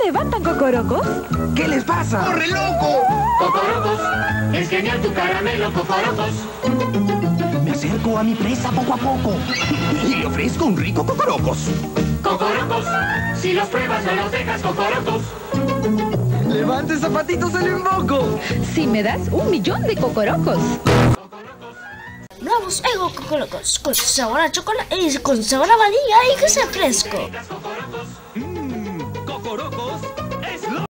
dónde van tan cocorocos? ¿Qué les pasa? ¡Corre, loco! Cocorocos, es genial tu caramelo, Cocorocos. Me acerco a mi presa poco a poco y le ofrezco un rico cocorocos. Cocorocos, si los pruebas no los dejas, Cocorocos. ¡Levante zapatitos, se lo invoco! Si me das un millón de cocorocos. Nuevos Ego Cocolocos con sabor a chocolate y con sabor a vainilla y que sea fresco porocos